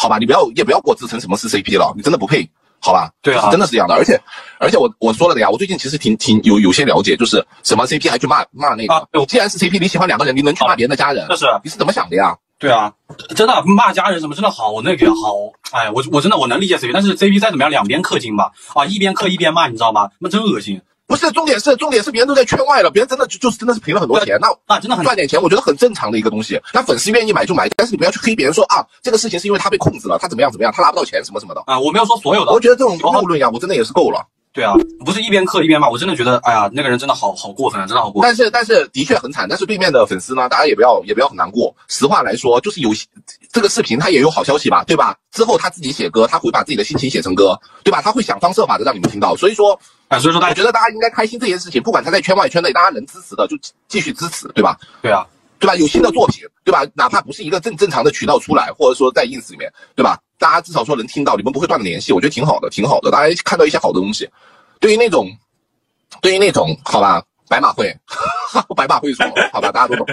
好吧？你不要也不要给我自称什么是 CP 了，你真的不配，好吧？对啊是真的是这样的。而且而且我我说了的呀，我最近其实挺挺有有些了解，就是什么 CP 还去骂骂那啊对个，既然是 CP，你喜欢两个人，你能去骂别人的家人这，是你是怎么想的呀？对啊，真的骂家人什么真的好那个呀好，哎，我我真的我能理解 CP，但是 CP 再怎么样两边氪金吧，啊，一边氪一边骂，你知道吗？那真恶心，不是，重点是重点是别人都在圈外了，别人真的就就是真的是赔了很多钱，那那真的很赚点钱，我觉得很正常的一个东西。那粉丝愿意买就买，但是你不要去黑别人说啊，这个事情是因为他被控制了，他怎么样怎么样，他拿不到钱什么什么的。啊，我没有说所有的我，觉得这种谬论呀，我真的也是够了。对啊，不是一边嗑一边骂，我真的觉得，哎呀，那个人真的好好过分啊，真的好过分。但是但是的确很惨，但是对面的粉丝呢，大家也不要也不要很难过。实话来说，就是有这个视频他也有好消息吧，对吧？之后他自己写歌，他会把自己的心情写成歌，对吧？他会想方设法的让你们听到。所以说，哎，所以说大家我觉得大家应该开心这件事情，不管他在圈外圈内，大家能支持的就继续支持，对吧？对啊，对吧？有新的作品，对吧？哪怕不是一个正正常的渠道出来，或者说在 ins 里面，对吧？大家至少说能听到，你们不会断了联系，我觉得挺好的，挺好的。大家看到一些好的东西。对于那种，对于那种，好吧，白马会，白马会所，好吧，大家都懂。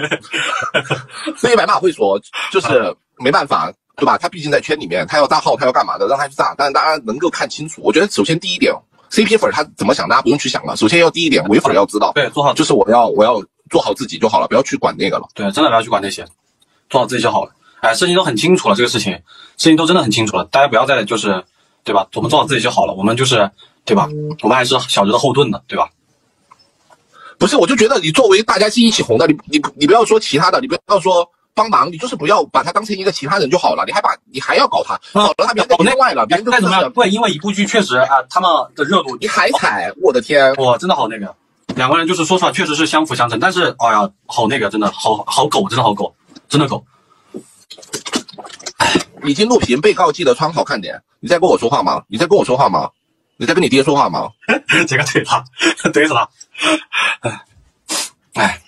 对于白马会所，就是没办法，对吧？他毕竟在圈里面，他要炸号，他要干嘛的，让他去炸。但是大家能够看清楚，我觉得首先第一点，CP 粉他怎么想，大家不用去想了。首先要第一点，唯粉要知道，对，做好就是我要我要做好自己就好了，不要去管那个了。对，真的不要去管那些，做好自己就好了。哎，事情都很清楚了，这个事情，事情都真的很清楚了，大家不要再就是，对吧？我们做好自己就好了，我们就是，对吧？我们还是小值的后盾的，对吧？不是，我就觉得你作为大家是一起红的，你你你不要说其他的，你不要说帮忙，你就是不要把他当成一个其他人就好了，你还把你还要搞他，搞了他别人在圈外了，别人就再怎么样，对，因为一部剧确实啊，他们的热度你还踩，我的天！哇，真的好那个，两个人就是说出来确实是相辅相成，但是哎呀，好那个，真的好好狗，真的好狗，真的狗。已经录屏，被告记得穿好看点。你在跟我说话吗？你在跟我说话吗？你在跟你爹说话吗？这个怼他，怼死他。哎，哎，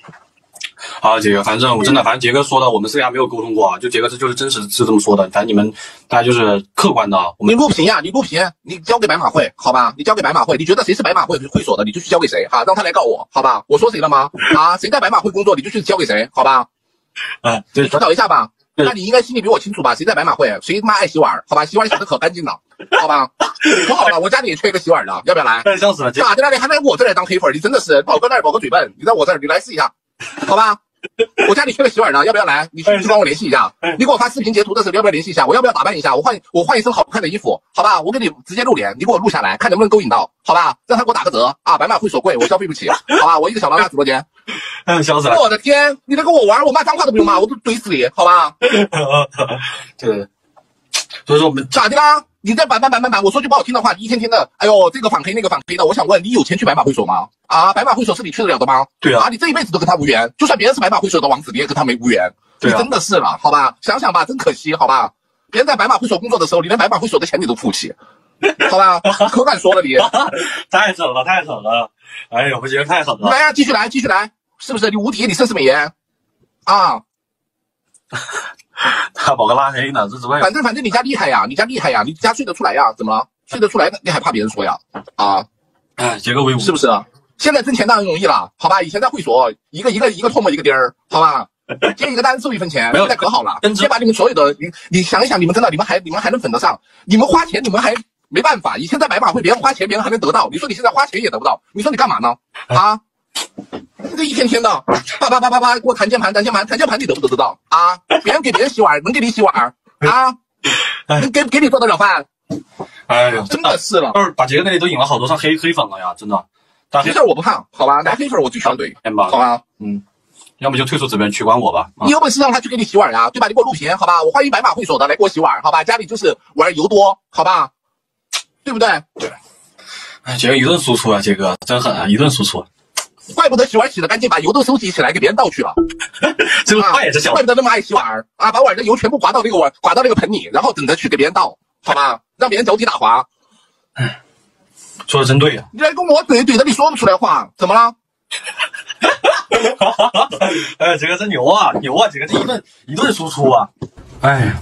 好，杰哥，反正我真的，反正杰哥说的，我们私下没有沟通过啊，就杰哥这就是真实是这么说的，反正你们大家就是客观的啊，我你们录屏呀，你录屏，你交给白马会，好吧？你交给白马会，你觉得谁是白马会会所的，你就去交给谁，哈，让他来告我，好吧？我说谁了吗？啊，谁在白马会工作，你就去交给谁，好吧？哎，对思考一下吧。那你应该心里比我清楚吧？谁在白马会？谁他妈爱洗碗？好吧，洗碗洗的可干净了，好吧？可好了，我家里也缺一个洗碗的，要不要来？快笑死了，杰咋的了？你还来我这儿来当黑粉？你真的是宝哥那儿宝哥嘴笨，你在我这儿，你来试一下，好吧？我家里缺个洗碗的，要不要来？你去去帮我联系一下。你给我发视频截图的时候，你要不要联系一下？我要不要打扮一下？我换我换一身好看的衣服，好吧？我给你直接露脸，你给我录下来，看能不能勾引到，好吧？让他给我打个折啊！白马会所贵，我消费不起，好吧？我一个小老大直播间，哎笑死了，我的天，你能跟我玩，我骂脏话都不用骂，我都怼死你，好吧？对，所以说我们咋的啦？你在板板板板板，我说句不好听的话，你一天天的，哎呦，这个反黑那个反黑的，我想问你有钱去白马会所吗？啊，白马会所是你去得了的吗？对啊啊，你这一辈子都跟他无缘，就算别人是白马会所的王子，你也跟他没无缘。对啊你真的是了，好吧？想想吧，真可惜，好吧？别人在白马会所工作的时候，你连白马会所的钱你都付不起，好吧？可敢说了你，太狠了，太狠了，哎呦，我们杰哥太狠了，来呀，继续来，继续来，是不是？你无敌，你盛世美颜啊！他宝哥拉黑呢，这直播间反正反正你家厉害呀，你家厉害呀，你家睡得出来呀？怎么了？睡得出来，你还怕别人说呀？啊？哎，杰哥威武，是不是？现在挣钱当然容易了，好吧？以前在会所，一个一个一个唾沫一个钉儿，好吧？接一个单收一分钱，没有现在可好了先把你们所有的，你你想一想，你们真的，你们还你们还能粉得上？你们花钱，你们还没办法。以前在白马会，别人花钱，别人还能得到，你说你现在花钱也得不到，你说你干嘛呢？啊？这一天天的，叭叭叭叭叭，给我弹键盘，弹键盘，弹键盘，你得不得得到啊？别人给别人洗碗，能给你洗碗啊？能给给你做得了饭？哎呀，真的是了。要是把杰哥那里都引了好多上黑黑粉了呀，真的。打黑黑粉我不怕，好吧？来黑粉我最喜欢怼，天吧好，吧？嗯，要么就退出直播间取关我吧。啊你有本事让他去给你洗碗呀，对吧？你给我录屏，好吧？我欢迎白马会所的来给我洗碗，好吧？家里就是玩油多，好吧？对不对对？哎，杰哥一顿输出啊，杰哥真狠啊，一顿输出。怪不得洗碗洗的干净，把油都收集起来给别人倒去了。这 个啊话也是小怪不得那么爱洗碗啊！把碗的油全部刮到那个碗，刮到那个盆里，然后等着去给别人倒，好吧？让别人脚底打滑。说的真对呀、你来跟我怼怼的，你说不出来话，怎么了？哎，杰哥真牛啊，牛啊，杰哥这一顿一顿输出啊。哎呀，